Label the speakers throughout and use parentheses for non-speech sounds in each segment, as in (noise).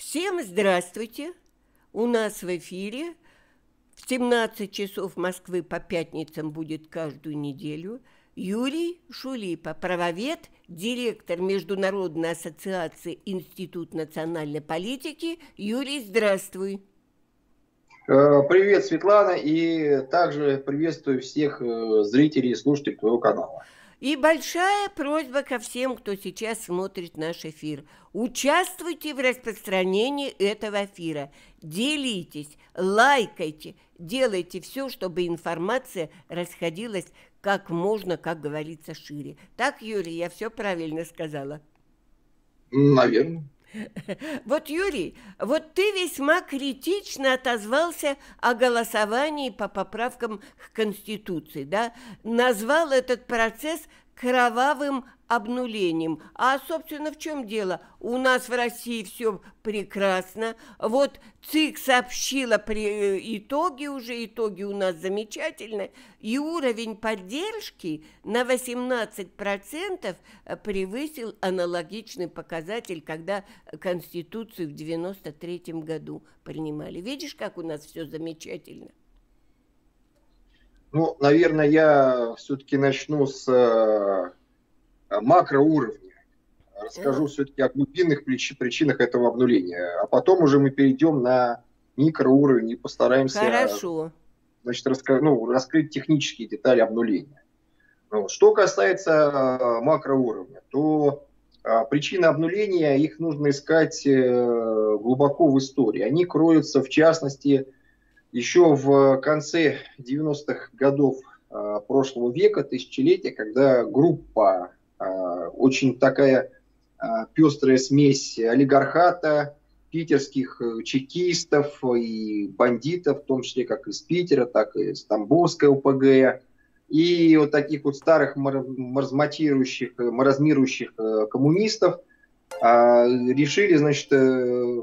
Speaker 1: Всем здравствуйте! У нас в эфире в 17 часов Москвы по пятницам будет каждую неделю Юрий Шулипа, правовед, директор Международной ассоциации Институт национальной политики. Юрий, здравствуй!
Speaker 2: Э, привет, Светлана, и также приветствую всех э, зрителей и слушателей твоего канала.
Speaker 1: И большая просьба ко всем, кто сейчас смотрит наш эфир. Участвуйте в распространении этого эфира. Делитесь, лайкайте, делайте все, чтобы информация расходилась как можно, как говорится, шире. Так, Юрий, я все правильно сказала?
Speaker 2: Наверное. (laughs)
Speaker 1: Вот, Юрий, вот ты весьма критично отозвался о голосовании по поправкам к Конституции, да? Назвал этот процесс кровавым обнулением. А, собственно, в чем дело? У нас в России все прекрасно. Вот ЦИК сообщила при э, итоге уже, итоги у нас замечательные, и уровень поддержки на 18% превысил аналогичный показатель, когда Конституцию в 93 году принимали. Видишь, как у нас все замечательно?
Speaker 2: Ну, наверное, я все-таки начну с э, макроуровня. Расскажу все-таки о глубинных причинах этого обнуления. А потом уже мы перейдем на микроуровень и постараемся
Speaker 1: Хорошо.
Speaker 2: Значит, раска- ну, раскрыть технические детали обнуления. Вот. Что касается э, макроуровня, то э, причины обнуления, их нужно искать глубоко в истории. Они кроются, в частности, еще в конце 90-х годов а, прошлого века, тысячелетия, когда группа, а, очень такая а, пестрая смесь олигархата, питерских э, чекистов и бандитов, в том числе как из Питера, так и из Тамбовской ОПГ, и вот таких вот старых маразматирующих, маразмирующих э, коммунистов решили, значит, э,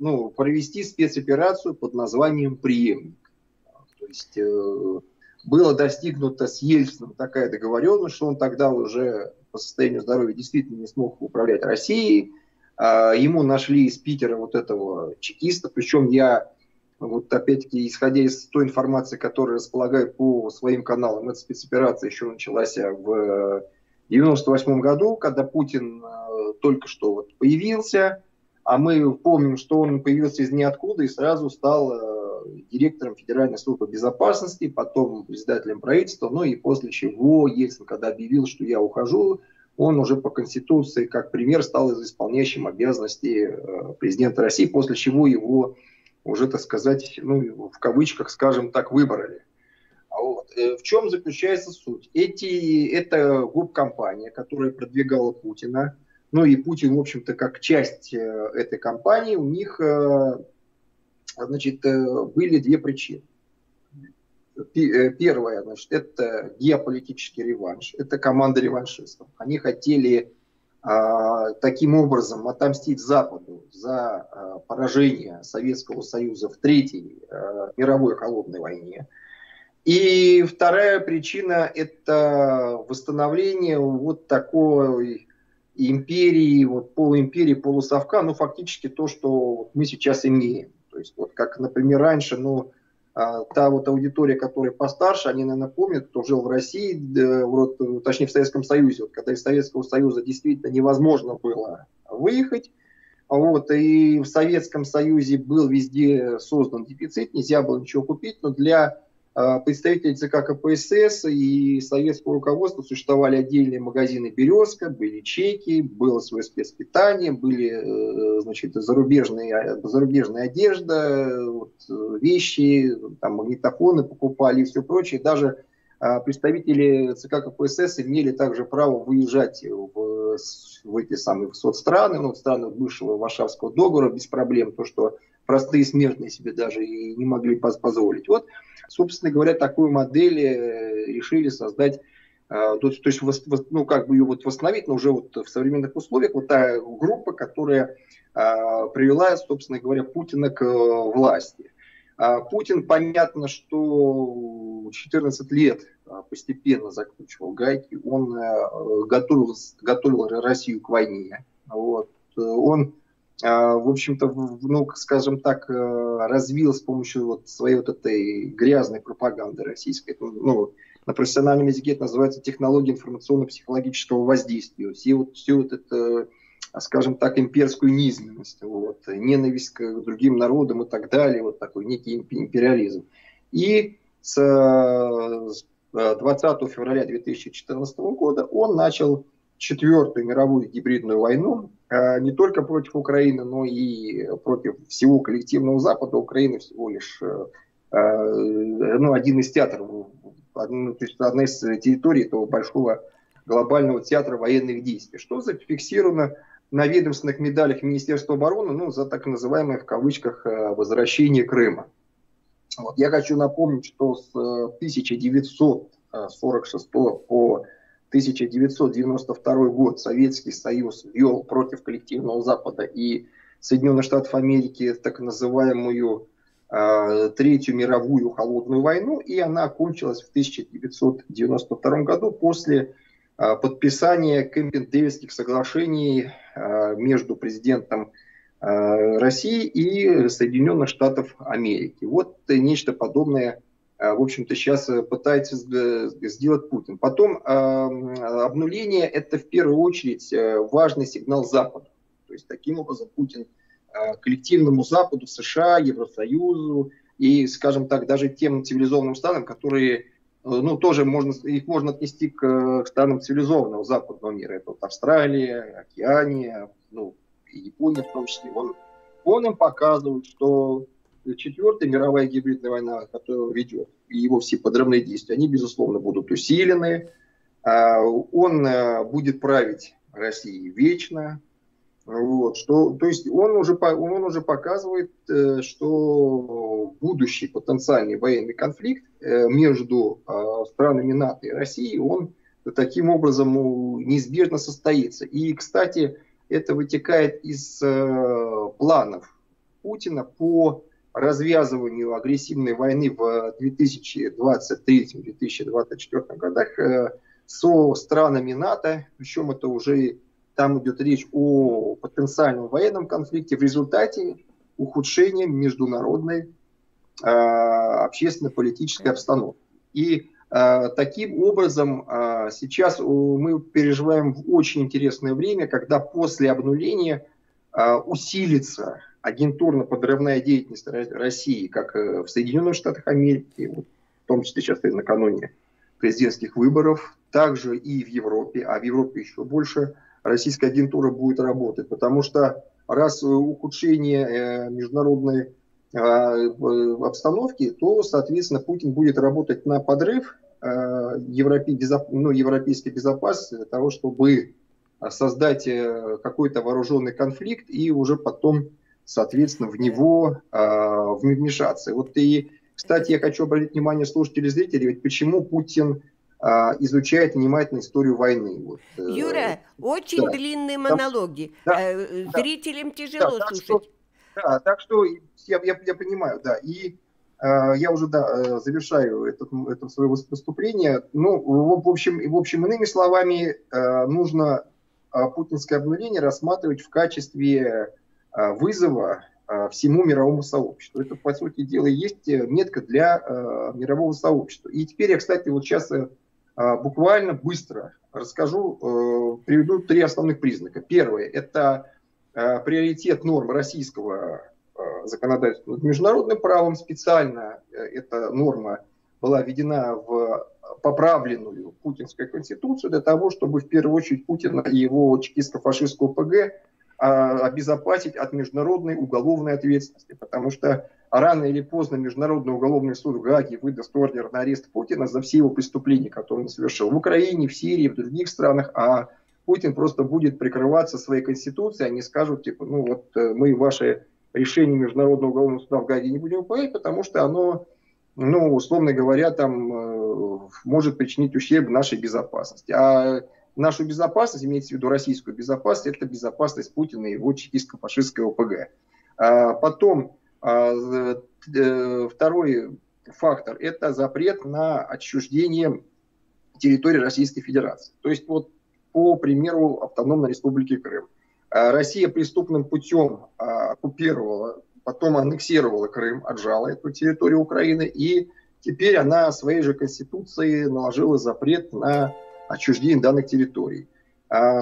Speaker 2: ну, провести спецоперацию под названием «Преемник». То есть э, было достигнуто с Ельцином такая договоренность, что он тогда уже по состоянию здоровья действительно не смог управлять Россией. Э, ему нашли из Питера вот этого чекиста, причем я вот опять-таки, исходя из той информации, которую располагаю по своим каналам, эта спецоперация еще началась в 98 году, когда Путин э, только что вот появился, а мы помним, что он появился из ниоткуда и сразу стал э, директором Федеральной службы безопасности, потом председателем правительства, ну и после чего Ельцин, когда объявил, что я ухожу, он уже по Конституции, как пример, стал исполняющим обязанности э, президента России, после чего его уже, так сказать, ну, в кавычках, скажем так, выбрали. А вот. Э, в чем заключается суть? Эти, это гоп-компания, которая продвигала Путина, ну и Путин, в общем-то, как часть э, этой кампании, у них э, значит, э, были две причины. Первое, значит, это геополитический реванш, это команда реваншистов. Они хотели а, таким образом отомстить Западу за а, поражение Советского Союза в Третьей а, мировой холодной войне. И вторая причина – это восстановление вот такой империи, вот полуимперии, полусовка, ну, фактически то, что мы сейчас имеем. То есть, вот как, например, раньше, ну, а, та вот аудитория, которая постарше, они, наверное, помнят, кто жил в России, вот, точнее, в Советском Союзе, вот, когда из Советского Союза действительно невозможно было выехать, вот, и в Советском Союзе был везде создан дефицит, нельзя было ничего купить, но для представители ЦК КПСС и советского руководства существовали отдельные магазины «Березка», были чеки, было свое спецпитание, были э, значит, зарубежные, зарубежная одежда, вот, вещи, там, магнитофоны покупали и все прочее. Даже а, представители ЦК КПСС имели также право выезжать в, в эти самые соцстраны, ну, в страны бывшего Варшавского договора без проблем, то, что простые смертные себе даже и не могли позволить. Вот, собственно говоря, такую модель э, решили создать э, то, есть, ну, как бы ее вот восстановить, но уже вот в современных условиях, вот та группа, которая а, привела, собственно говоря, Путина к э, власти. А Путин, понятно, что 14 лет постепенно закручивал гайки, он готовил, готовил Россию к войне. Вот. Он в общем-то, ну, скажем так, развил с помощью вот своей вот этой грязной пропаганды российской, ну, на профессиональном языке это называется технология информационно-психологического воздействия. Все вот, все вот это, скажем так, имперскую низменность, вот, ненависть к другим народам и так далее, вот такой некий империализм. И с 20 февраля 2014 года он начал четвертую мировую гибридную войну э, не только против Украины, но и против всего коллективного Запада. Украина всего лишь э, э, ну, один из театров есть одна из территорий этого большого глобального театра военных действий, что зафиксировано на ведомственных медалях Министерства обороны ну, за так называемое в кавычках э, возвращение Крыма. Вот. Я хочу напомнить, что с 1946 э, по 1992 год Советский Союз вел против коллективного Запада и Соединенных Штатов Америки так называемую Э, Третью мировую холодную войну, и она окончилась в 1992 году после э, подписания Кемпинг-Дэвидских соглашений э, между президентом России и Соединенных Штатов Америки. Вот нечто подобное, в общем-то, сейчас пытается сделать Путин. Потом обнуление – это в первую очередь важный сигнал Западу. То есть таким образом Путин – Э, коллективному Западу, США, Евросоюзу и, скажем так, даже тем цивилизованным странам, которые, э, ну, тоже можно, их можно отнести к, к странам цивилизованного западного мира. Это вот Австралия, Океания, ну, и Япония в том числе. Он, он им показывает, что четвертая мировая гибридная война, которую ведет, и его все подрывные действия, они, безусловно, будут усилены. А, он э, будет править Россией вечно, вот, что, то есть он уже, он уже показывает, э, что будущий потенциальный военный конфликт э, между странами НАТО и Россией, он таким образом неизбежно состоится. И, кстати, это вытекает из планов Путина по развязыванию агрессивной войны в 2023-2024 годах со странами НАТО, причем это уже там идет речь о потенциальном военном конфликте в результате ухудшения международной э, общественно-политической обстановки. И э, таким образом э, сейчас мы переживаем очень интересное время, когда после обнуления э, усилится агентурно-подрывная деятельность России, как в Соединенных Штатах Америки, в том числе сейчас и накануне президентских выборов, также и в Европе, а в Европе еще больше – российская агентура будет работать, потому что раз ухудшение э, международной э, обстановки, то, соответственно, Путин будет работать на подрыв э, ну, европейской безопасности для того, чтобы создать какой-то вооруженный конфликт и уже потом, соответственно, в него вмешаться. Вот и, кстати, я хочу обратить внимание слушателей и зрителей, ведь почему Путин изучает внимательно историю войны. Вот,
Speaker 1: э, Юра, очень да. длинные монологи. Да, э, Зрителям да, тяжело да, слушать. Что,
Speaker 2: да, так что я, я, я понимаю, да. И э, я уже да, э, завершаю это, это свое выступление. Ну, в, в, общем, в общем, иными словами, э, нужно э, путинское обнуление рассматривать в качестве э, вызова всему мировому сообществу. Это, по сути дела, есть метка для э, мирового сообщества. И теперь я, кстати, вот сейчас буквально быстро расскажу, э, приведу три основных признака. Первое – это э, приоритет норм российского э, законодательства над международным правом. Специально эта норма была введена в поправленную путинскую конституцию для того, чтобы в первую очередь Путина и его чекистско-фашистскую ПГ а, обезопасить от международной уголовной ответственности. Потому что рано или поздно Международный уголовный суд в Гаге выдаст ордер на арест Путина за все его преступления, которые он совершил в Украине, в Сирии, в других странах, а Путин просто будет прикрываться своей конституцией, они скажут, типа, ну вот э, мы ваши решения Международного уголовного суда в Гаге не будем выполнять, потому что оно, ну, условно говоря, там э, может причинить ущерб нашей безопасности. А нашу безопасность, имеется в виду российскую безопасность, это безопасность Путина и его чекистско-фашистской ОПГ. А потом а, э, второй фактор – это запрет на отчуждение территории Российской Федерации. То есть вот по примеру Автономной Республики Крым. Россия преступным путем оккупировала, потом аннексировала Крым, отжала эту территорию Украины, и теперь она своей же конституцией наложила запрет на отчуждение данных территорий.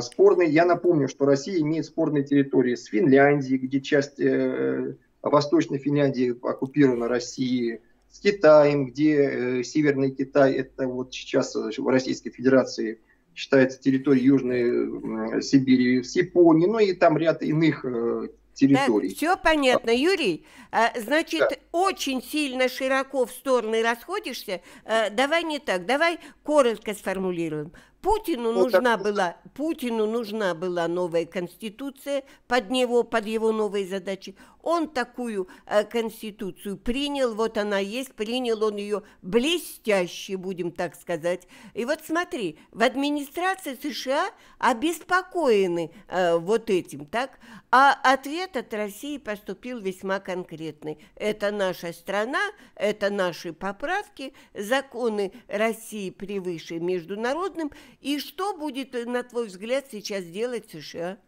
Speaker 2: Спорный, я напомню, что Россия имеет спорные территории с Финляндией, где часть э, Восточной Финляндии оккупирована Россией, с Китаем, где э, Северный Китай, это вот сейчас в Российской Федерации считается территорией Южной Сибири, с Японией, ну и там ряд иных э, территорий.
Speaker 1: Так, все понятно, Юрий. А, значит, да. очень сильно широко в стороны расходишься. А, давай не так, давай коротко сформулируем. Путину ну, нужна так... была, Путину нужна была новая конституция под него, под его новые задачи. Он такую э, конституцию принял, вот она есть, принял он ее блестяще, будем так сказать. И вот смотри, в администрации США обеспокоены э, вот этим, так? А ответ от России поступил весьма конкретный. Это наша страна, это наши поправки, законы России превыше международным. И что будет, на твой взгляд, сейчас делать США?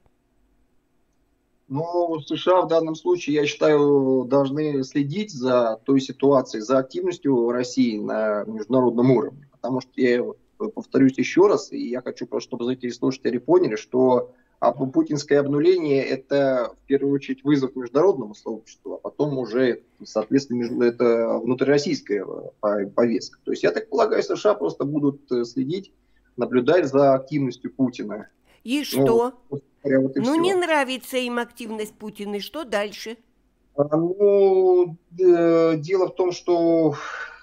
Speaker 2: Ну, США в данном случае, я считаю, должны следить за той ситуацией, за активностью России на международном уровне. Потому что я повторюсь еще раз, и я хочу просто, чтобы зрители и слушатели поняли, что а путинское обнуление – это в первую очередь вызов международному сообществу, а потом уже, соответственно, это внутрироссийская повестка. То есть, я так полагаю, США просто будут э, следить, наблюдать за активностью Путина.
Speaker 1: И ну, что? Вот, вот и ну, все. не нравится им активность Путина, и что дальше?
Speaker 2: А, ну, дело в том, что,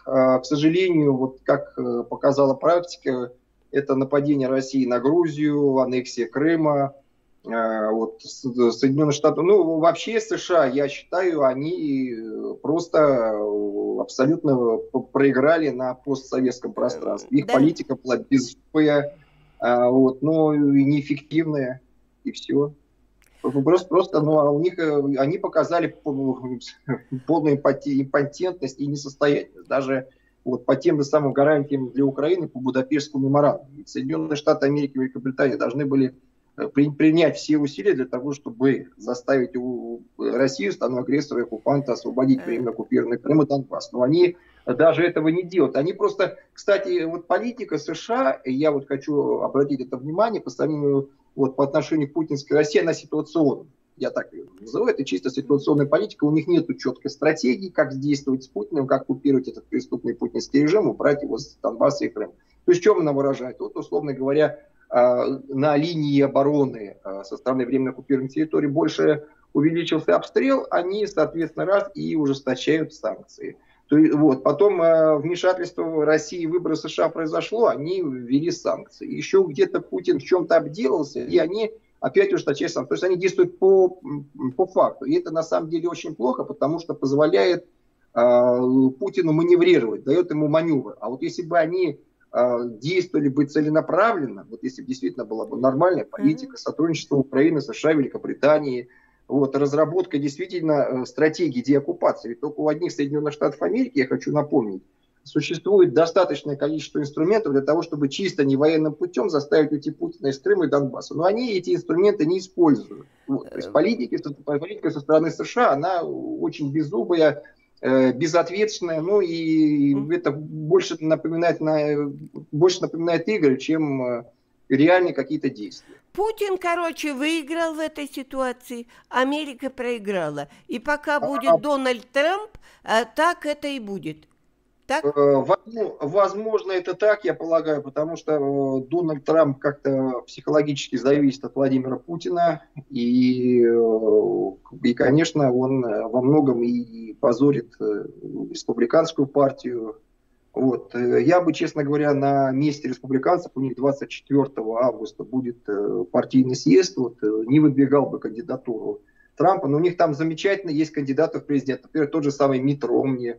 Speaker 2: а, к сожалению, вот как э, показала практика, это нападение России на Грузию, аннексия Крыма, вот Соединенные Штаты, ну вообще США, я считаю, они э, просто абсолютно проиграли на постсоветском пространстве. Их да. политика была безумная, а, вот, но неэффективная, и все. Просто, просто ну, а у них, э, они показали (laughs) полную импотентность и несостоятельность. Даже вот по тем же самым гарантиям для Украины по Будапештскому меморандуму. Соединенные Штаты Америки и Великобритания должны были Э, принять все усилия для того, чтобы заставить Россию, страну агрессора и оккупанта, освободить временно оккупированный Крым и Донбасс. Но они даже этого не делают. Они просто, кстати, вот политика США, я вот хочу обратить это внимание по сравнению вот по отношению к путинской России, она ситуационная. Я так ее называю, это чисто ситуационная политика. У них нет четкой стратегии, как действовать с Путиным, как купировать этот преступный путинский режим, убрать его с Донбасса и Крыма. То есть, чем она выражает? Вот, условно говоря, на линии обороны а, со стороны временно оккупированной территории больше увеличился обстрел, они, соответственно, раз и ужесточают санкции. То есть, вот, потом э, вмешательство России в выборы США произошло, они ввели санкции. Еще где-то Путин в чем-то обделался, и они опять ужесточают санкции. То есть они действуют по, по факту. И это на самом деле очень плохо, потому что позволяет э, Путину маневрировать, дает ему маневр. А вот если бы они а, действовали бы целенаправленно, вот если бы действительно была бы нормальная политика, сотрудничество Украины, США, Великобритании, вот, разработка действительно э, стратегии деоккупации. Ведь только у одних Соединенных Штатов Америки, я хочу напомнить, существует достаточное количество инструментов для того, чтобы чисто не военным путем заставить уйти Путина из Крыма и Донбасса. Но они эти инструменты не используют. Вот. То есть политики, политика со стороны США, она очень беззубая, Э, безответственная, ну и это больше напоминает, на, больше напоминает игры, чем э, реальные какие-то действия.
Speaker 1: Путин, короче, выиграл в этой ситуации, Америка проиграла. И пока будет а, Дональд Трамп, э, так это и будет.
Speaker 2: Так? Э, возможно, это так, я полагаю, потому что э, Дональд Трамп как-то психологически зависит от Владимира Путина, и, э, и конечно, он во многом и позорит республиканскую партию. Вот. Я бы, честно говоря, на месте республиканцев, у них 24 августа будет партийный съезд, вот, не выдвигал бы кандидатуру Трампа, но у них там замечательно есть кандидаты в президент. Например, тот же самый Мит Ромни,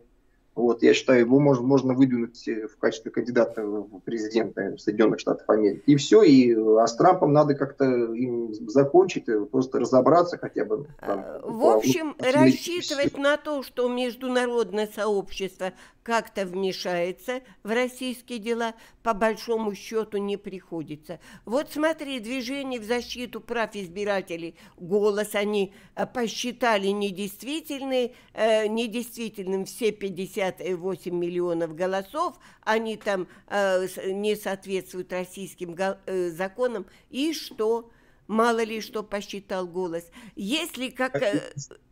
Speaker 2: вот, я считаю, его можно, можно выдвинуть э, в качестве кандидата в президенты Соединенных Штатов Америки. И все, и а с Трампом надо как-то им закончить, э, просто разобраться хотя бы.
Speaker 1: Там, в общем, по, рассчитывать на то, что международное сообщество как-то вмешается в российские дела, по большому счету не приходится. Вот смотри, движение в защиту прав избирателей, голос они э, посчитали недействительный, э, недействительным все 58 миллионов голосов, они там э, не соответствуют российским э, законам, и что? Мало ли что посчитал голос. Если, как,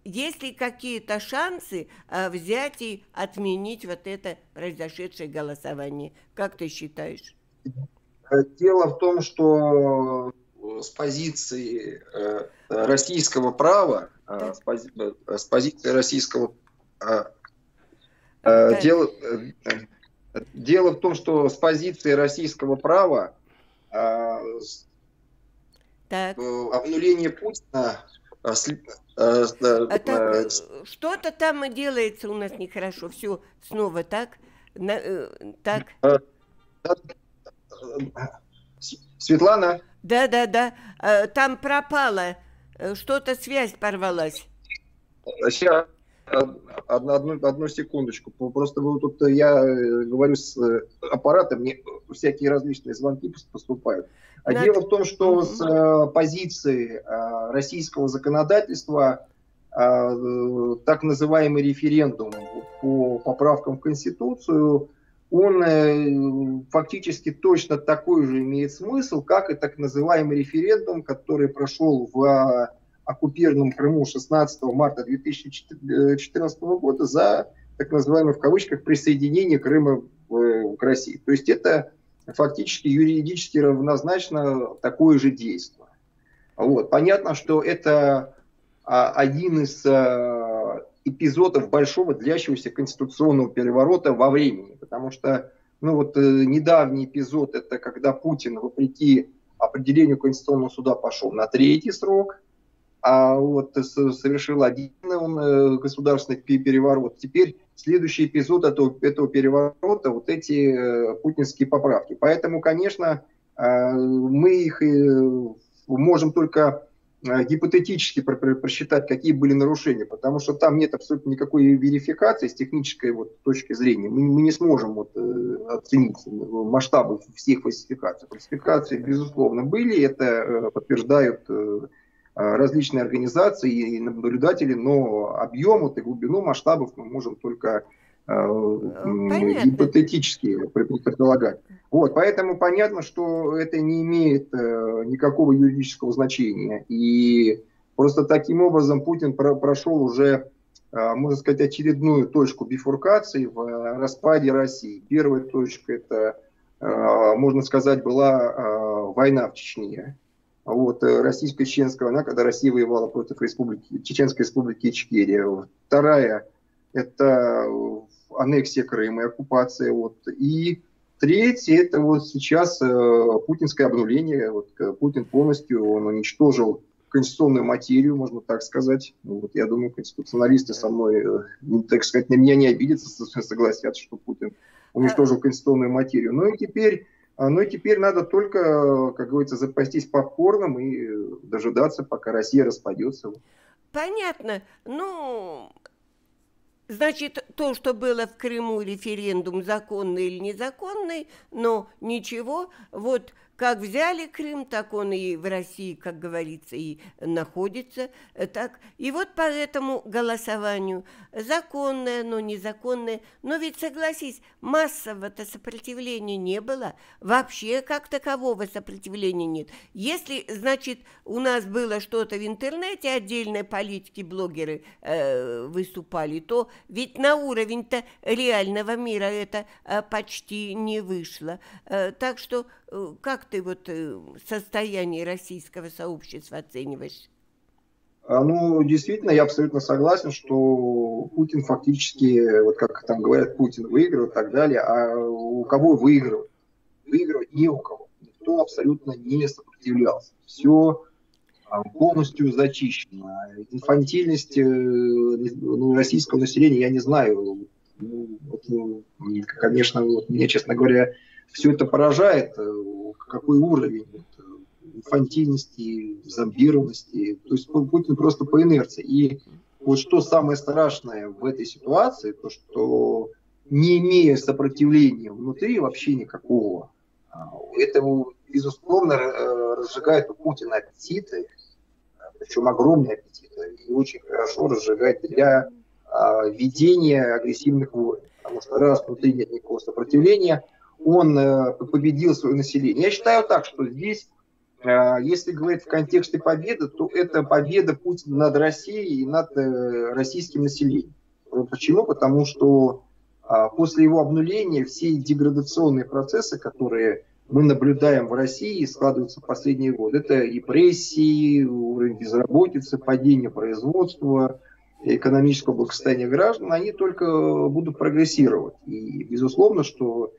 Speaker 1: есть ли какие-то шансы э, взять и отменить вот это произошедшее голосование? Как ты считаешь?
Speaker 2: Дело в том, что с позиции э, российского права, с, пози, с позиции российского да. дело, дело в том, что с позиции российского права так. Э, обнуление Путина а,
Speaker 1: а, а что-то там делается у нас нехорошо. Все снова так. На, э, так.
Speaker 2: Светлана?
Speaker 1: Да, да, да. Там пропало. Э, что-то связь порвалась.
Speaker 2: Сейчас. Одну, одну, одну секундочку. Просто вот тут я говорю с аппаратом, мне всякие различные звонки поступают. А Надо... дело в том, что с э, позиции э, российского законодательства э, так называемый референдум по поправкам в Конституцию, он э, фактически точно такой же имеет смысл, как и так называемый референдум, который прошел в э, оккупированном Крыму 16 марта 2014 года за так называемое в кавычках присоединение Крыма э, к России. То есть это фактически юридически равнозначно такое же действие. Вот. Понятно, что это а, один из а, эпизодов большого длящегося конституционного переворота во времени, потому что ну вот э, недавний эпизод это когда Путин вопреки определению Конституционного суда пошел на третий срок, а вот совершил один э, государственный переворот. Теперь следующий эпизод этого, этого переворота, вот эти э, путинские поправки. Поэтому, конечно, э, мы их можем только гипотетически просчитать, какие были нарушения, потому что там нет абсолютно никакой верификации с технической вот точки зрения. Мы, мы не сможем вот, оценить масштабы всех фальсификаций. Фальсификации, безусловно, были, это подтверждают различные организации и наблюдатели, но объем, вот, и глубину масштабов мы можем только э, понятно. гипотетически предполагать. Вот, поэтому понятно, что это не имеет э, никакого юридического значения. И просто таким образом Путин про прошел уже, э, можно сказать, очередную точку бифуркации в э, распаде России. Первая точка это, э, можно сказать, была э, война в Чечне вот, э, российско-чеченского, она, когда Россия воевала против республики, Чеченской республики Ичкерия. Вторая – это э, аннексия Крыма и оккупация. Вот. И третье – это вот сейчас э, путинское обнуление. Вот, э, Путин полностью он уничтожил конституционную материю, можно так сказать. Вот, я думаю, конституционалисты со мной, э, так сказать, на меня не обидятся, согласятся, что Путин уничтожил конституционную материю. Ну и теперь ну и теперь надо только, как говорится, запастись попкорном и дожидаться, пока Россия распадется.
Speaker 1: Понятно. Ну, Значит, то, что было в Крыму референдум, законный или незаконный, но ничего, вот как взяли Крым, так он и в России, как говорится, и находится. Так. И вот по этому голосованию законное, но незаконное. Но ведь, согласись, массового-то сопротивления не было. Вообще как такового сопротивления нет. Если, значит, у нас было что-то в интернете, отдельные политики, блогеры э, выступали, то ведь на уровень-то реального мира это э, почти не вышло. Э, так что Э, как ты вот э, состояние российского сообщества оцениваешь?
Speaker 2: А, ну, действительно, я абсолютно согласен, что Путин фактически, вот как там говорят, Путин выиграл и так далее, а у кого выигрывать? Выигрывать не у кого. Никто абсолютно не сопротивлялся. Все а, полностью зачищено. Инфантильность э, ну, российского населения я не знаю. Ну, вот, ну, конечно, вот, мне, честно говоря, все это поражает, э, какой уровень инфантильности, зомбированности. То есть Путин просто по инерции. И вот что самое страшное в этой ситуации, то что не имея сопротивления внутри вообще никакого, а, это, безусловно, э, разжигает у Путина аппетиты, причем огромные аппетиты, и очень хорошо разжигает для а, ведения агрессивных войн. Потому что раз внутри нет никакого сопротивления, он э, победил свое население. Я считаю так, что здесь, э, если говорить в контексте победы, то это победа Путина над Россией и над российским населением. Почему? Потому что а, после его обнуления все деградационные процессы, которые мы наблюдаем в России, складываются в последние годы. Это репрессии, уровень безработицы, падение производства, экономического благосостояния граждан, они только будут прогрессировать. И безусловно, что э,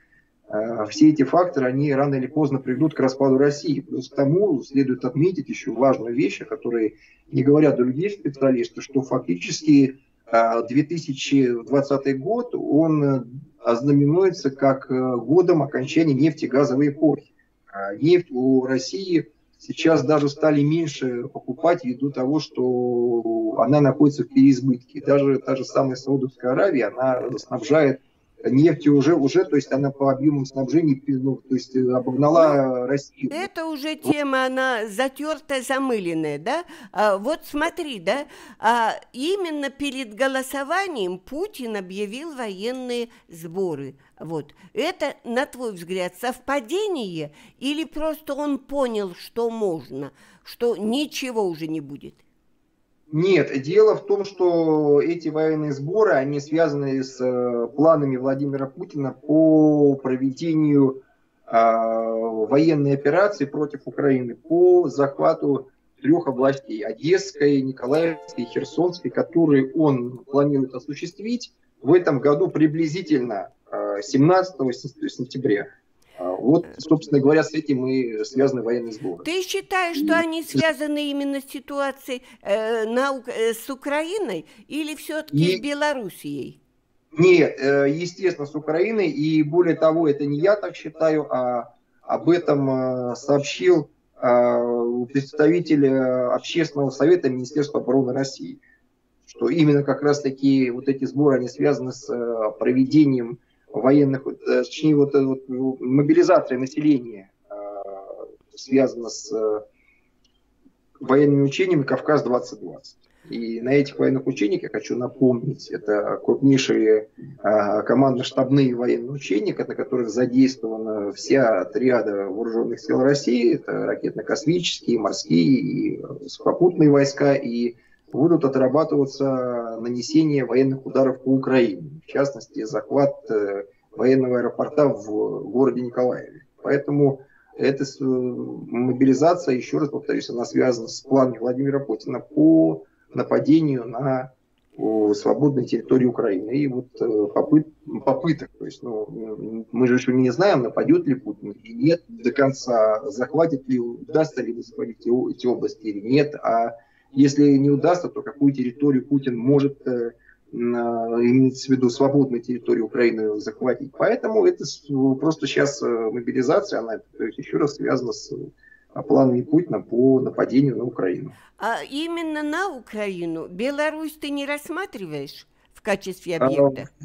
Speaker 2: все эти факторы, они рано или поздно приведут к распаду России. Плюс к тому следует отметить еще важную вещь, о которой не говорят другие специалисты, что фактически 2020 а, год, он ознаменуется как э, годом окончания нефтегазовой эпохи. А нефть у России сейчас даже стали меньше покупать ввиду того, что она находится в переизбытке. Даже та же самая Саудовская Аравия, она снабжает нефти уже, уже, то есть она по объемам снабжения, ну, то есть э, обогнала Россию.
Speaker 1: Это уже тема, она затертая, замыленная, да? А, вот смотри, да, а, именно перед голосованием Путин объявил военные сборы. Вот. Это, на твой взгляд, совпадение или просто он понял, что можно, что ничего уже не будет?
Speaker 2: Нет, дело в том, что эти военные сборы, они связаны с э, планами Владимира Путина по проведению э, военной операции против Украины по захвату трех областей, Одесской, Николаевской, Херсонской, которые он планирует осуществить в этом году приблизительно 17 э, сентября. А вот, собственно говоря, с этим и связаны военные сборы.
Speaker 1: Ты считаешь, что они связаны именно с ситуацией э, на, э, с Украиной или все-таки и... с Белоруссией?
Speaker 2: Нет, э, естественно, с Украиной. И более того, это не я так считаю, а об этом э, сообщил представитель Общественного совета Министерства обороны России. Что именно как раз-таки вот эти сборы, они связаны с проведением военных, э, точнее, вот, э, вот мобилизация населения э, связана с военными учениями «Кавказ-2020». И на этих военных учениях, я хочу напомнить, это крупнейшие э, командно-штабные военные учения, на которых задействована вся отряда вооруженных сил России, это ракетно-космические, морские и сухопутные войска, и будут отрабатываться нанесение военных ударов по Украине, в частности, захват э, военного аэропорта в городе Николаеве. Поэтому эта мобилизация, еще раз повторюсь, она связана с планом Владимира Путина по нападению на свободной территории Украины. И вот э, попыт, попыток, то есть ну, мы же еще не знаем, нападет ли Путин или нет до конца, захватит ли, удастся ли захватить эти области или нет, а если не удастся, то какую территорию Путин может э, иметь в виду свободную территорию Украины захватить. Поэтому это просто сейчас э, мобилизация, она то есть, еще раз связана с э, планами Путина по нападению на Украину.
Speaker 1: А именно на Украину Беларусь ты не рассматриваешь в качестве а, объекта?
Speaker 2: Э,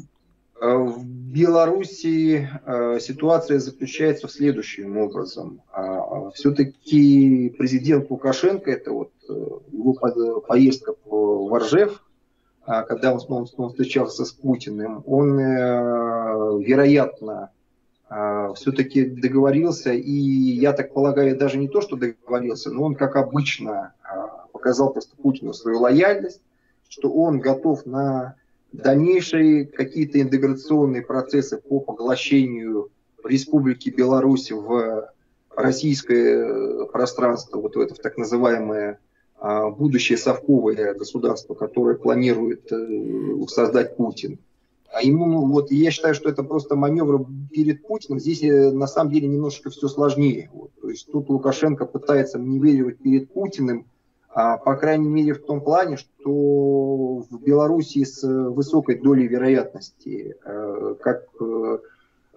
Speaker 2: в Белоруссии э, ситуация заключается в следующем образом. А, Все-таки президент Лукашенко, это вот э, его поездка в Ржев, а, когда он, он, он встречался с Путиным, он, вероятно, все-таки договорился, и я так полагаю, даже не то, что договорился, но он, как обычно, показал просто Путину свою лояльность, что он готов на дальнейшие какие-то интеграционные процессы по поглощению Республики Беларусь в российское пространство, вот это в так называемое а, будущее совковое государство, которое планирует э, создать Путин. А ему, ну, вот я считаю, что это просто маневр перед Путиным. Здесь э, на самом деле немножко все сложнее. Вот. То есть тут Лукашенко пытается нивелировать перед Путиным по крайней мере в том плане, что в Беларуси с высокой долей вероятности, э, как э,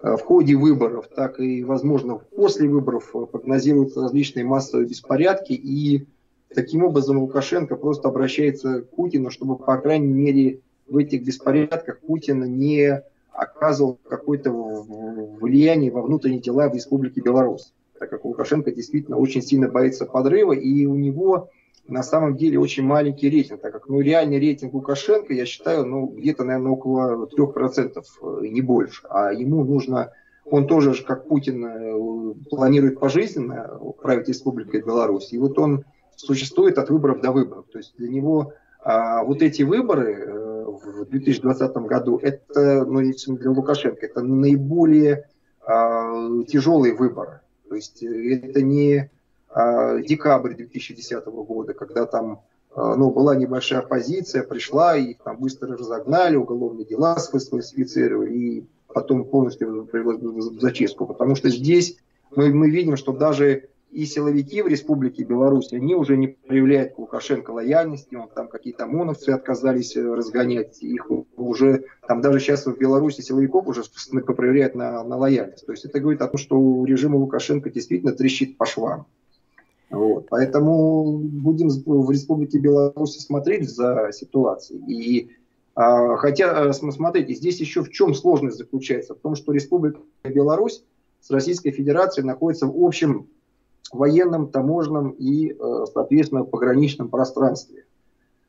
Speaker 2: в ходе выборов, так и, возможно, после выборов прогнозируются различные массовые беспорядки, и таким образом Лукашенко просто обращается к Путину, чтобы, по крайней мере, в этих беспорядках Путин не оказывал какое-то влияние во внутренние дела в Республике Беларусь, так как Лукашенко действительно очень сильно боится подрыва, и у него на самом деле очень маленький рейтинг, так как ну, реальный рейтинг Лукашенко, я считаю, ну, где-то, наверное, около 3%, э, не больше. А ему нужно, он тоже, как Путин, э, планирует пожизненно править Республикой Беларусь. И вот он существует от выборов до выборов. То есть для него а, вот эти выборы э, в 2020 году, это, ну, для Лукашенко, это наиболее а, тяжелые выборы. То есть это не декабрь 2010 года, когда там а, ну, была небольшая оппозиция, пришла, их там быстро разогнали, уголовные дела сфальсифицировали, и потом полностью привелось в зачистку. Потому что здесь мы, мы видим, что даже и силовики в Республике Беларусь, они уже не проявляют к Лукашенко лояльности, он, там какие-то ОМОНовцы отказались э, разгонять, их уже, там даже сейчас в Беларуси силовиков уже проверяют на, на лояльность. То есть это говорит о том, что у режима Лукашенко действительно трещит по швам. Вот. Поэтому будем в Республике Беларусь смотреть за ситуацией. И а, хотя, э, смотрите, здесь еще в чем сложность заключается? В том, что Республика Беларусь с Российской Федерацией находится в общем военном, таможенном и, э, соответственно, пограничном пространстве.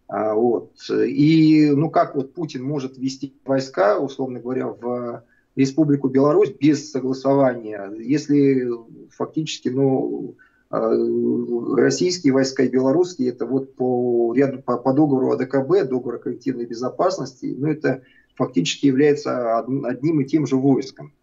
Speaker 2: А, вот. И, ну, как вот Путин может ввести войска, условно говоря, в Республику Беларусь без согласования, если фактически, ну, российские войска и белорусские, это вот по, ряду, по, по договору АДКБ, договору коллективной безопасности, ну, это фактически является одним и тем же войском.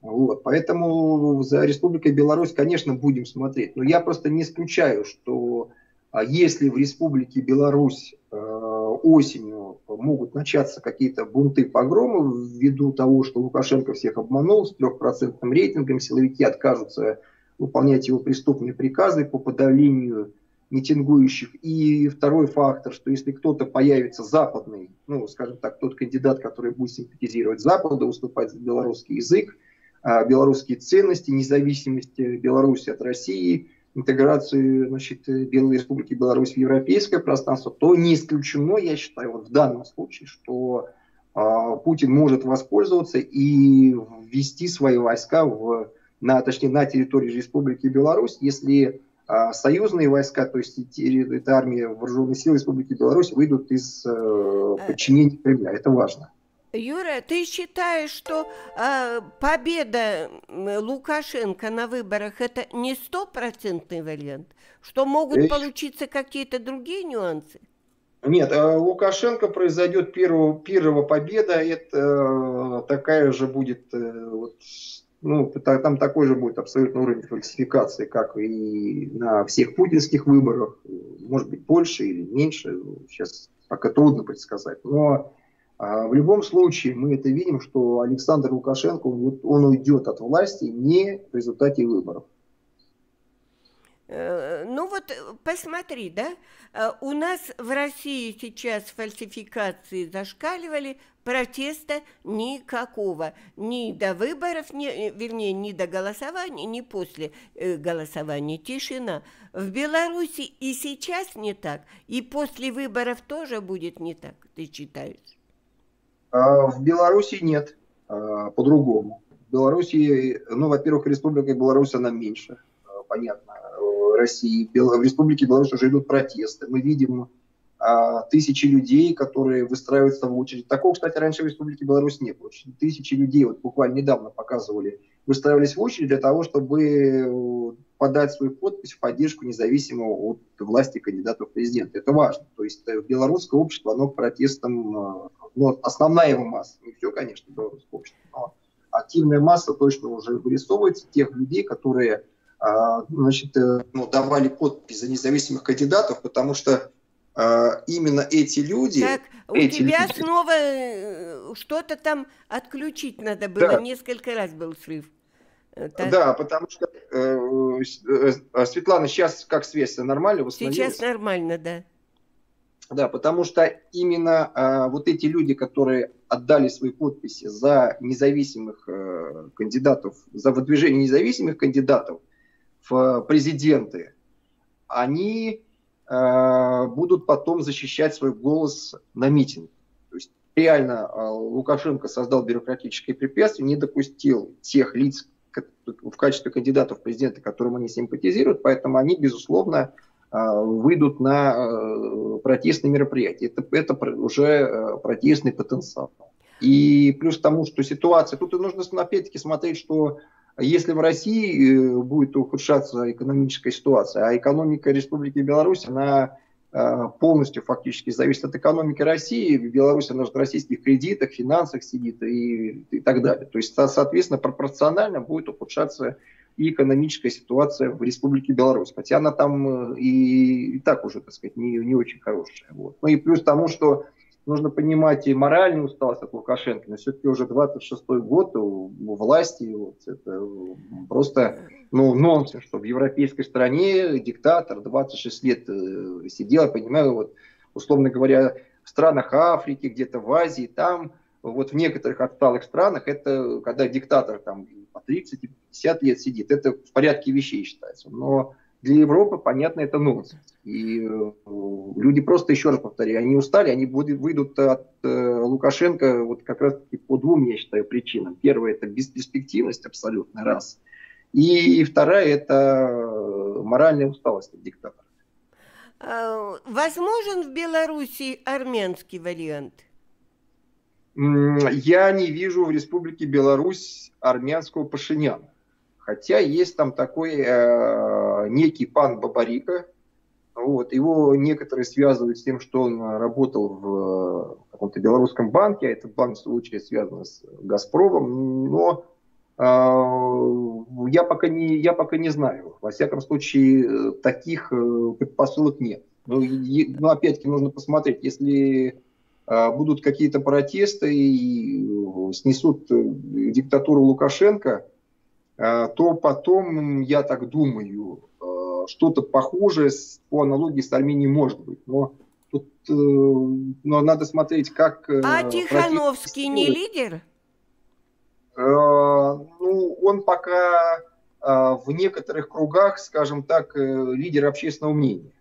Speaker 2: Вот. Поэтому за Республикой Беларусь, конечно, будем смотреть. Но я просто не исключаю, что а, если в Республике Беларусь э, осенью могут начаться какие-то бунты, погромы ввиду того, что Лукашенко всех обманул с трехпроцентным рейтингом, силовики откажутся выполнять его преступные приказы по подавлению митингующих. И второй фактор, что если кто-то появится западный, ну, скажем так, тот кандидат, который будет симпатизировать Западу, уступать за белорусский язык, а, белорусские ценности, независимость Беларуси от России, интеграцию значит, Белой Республики Беларусь в европейское пространство, то не исключено, я считаю, вот в данном случае, что э, Путин может воспользоваться и ввести свои войска в на, точнее, на территории Республики Беларусь, если а, союзные войска, то есть это армия вооруженных сил Республики Беларусь, выйдут из э, подчинения Кремля. Это важно.
Speaker 1: Юра, ты считаешь, что э, победа Лукашенко на выборах это не стопроцентный вариант, что могут Эй. получиться какие-то другие нюансы?
Speaker 2: Нет, Лукашенко произойдет первого, первого победа, это э, такая же будет э, вот, ну, там такой же будет абсолютно уровень фальсификации, как и на всех путинских выборах, может быть, больше или меньше, сейчас пока трудно предсказать. Но а, в любом случае мы это видим, что Александр Лукашенко, он, он уйдет от власти не в результате выборов.
Speaker 1: Э, ну вот э, посмотри, да, э, у нас в России сейчас фальсификации зашкаливали, протеста никакого, ни до выборов, ни, вернее, ни до голосования, ни после голосования, тишина. В Беларуси и сейчас не так, и после выборов тоже будет не так, ты считаешь?
Speaker 2: А, в Беларуси нет, а, по-другому. В Беларуси, ну, во-первых, Республика Беларусь, она меньше, понятно России. В Республике Беларусь уже идут протесты. Мы видим а, тысячи людей, которые выстраиваются в очередь. Такого, кстати, раньше в Республике Беларусь не было. Тысячи людей, вот буквально недавно показывали, выстраивались в очередь для того, чтобы э, подать свою подпись в поддержку независимого от власти кандидата в президенты. Это важно. То есть э, белорусское общество, оно к протестам, э, ну, основная его масса, не все, конечно, белорусское общество, но активная масса точно уже вырисовывается тех людей, которые значит, э, ну, давали подпись за независимых кандидатов, потому что а, именно эти люди...
Speaker 1: Так, у
Speaker 2: эти
Speaker 1: тебя
Speaker 2: люди...
Speaker 1: снова э, что-то там отключить надо было, да. несколько раз был срыв.
Speaker 2: Э, так. Да, потому что э, Светлана, сейчас как связь нормально
Speaker 1: Сейчас нормально, да.
Speaker 2: Да, потому что именно э, вот эти люди, которые отдали свои подписи за независимых э, кандидатов, за выдвижение независимых кандидатов, в президенты, они э, будут потом защищать свой голос на митинг. То есть реально Лукашенко создал бюрократические препятствия, не допустил тех лиц в качестве кандидатов в президенты, которым они симпатизируют, поэтому они, безусловно, выйдут на протестные мероприятия. Это, это уже протестный потенциал. И плюс к тому, что ситуация, тут и нужно опять-таки смотреть, что если в России э, будет ухудшаться экономическая ситуация, а экономика Республики Беларусь, она э, полностью фактически зависит от экономики России. Беларусь, она же в российских кредитах, финансах сидит и, и так далее. То есть, соответственно, пропорционально будет ухудшаться и экономическая ситуация в Республике Беларусь. Хотя она там э, и, и так уже, так сказать, не, не очень хорошая. Вот. Ну и плюс тому, что нужно понимать и моральную усталость от Лукашенко, но все-таки уже 26-й год у, власти, вот, это просто ну, нонсенс, что в европейской стране диктатор 26 лет э, сидел, я понимаю, вот, условно говоря, в странах Африки, где-то в Азии, там, вот в некоторых отсталых странах, это когда диктатор там по 30-50 лет сидит, это в порядке вещей считается. Но для Европы, понятно, это нонсенс. И э, люди просто, еще раз повторяю, они устали, они будут, выйдут от э, Лукашенко вот как раз таки по двум, я считаю, причинам. Первое – это бесперспективность абсолютно, раз. И вторая – это моральная усталость от диктатора.
Speaker 1: А, возможен в Беларуси армянский вариант?
Speaker 2: Я не вижу в Республике Беларусь армянского Пашиняна. Хотя есть там такой э, некий пан Бабарика, вот, его некоторые связывают с тем, что он работал в каком-то белорусском банке, а этот банк в случае связан с Газпромом, но э, я, пока не, я пока не знаю. Во всяком случае, таких э, предпосылок нет. Но, но опять-таки нужно посмотреть, если э, будут какие-то протесты и э, снесут э, диктатуру Лукашенко, Э, то потом, я так думаю, э, что-то похожее по аналогии с Арменией может быть. Но тут э, но надо смотреть, как...
Speaker 1: А Тихановский не лидер?
Speaker 2: Ну, он пока в некоторых кругах, скажем так, лидер общественного мнения.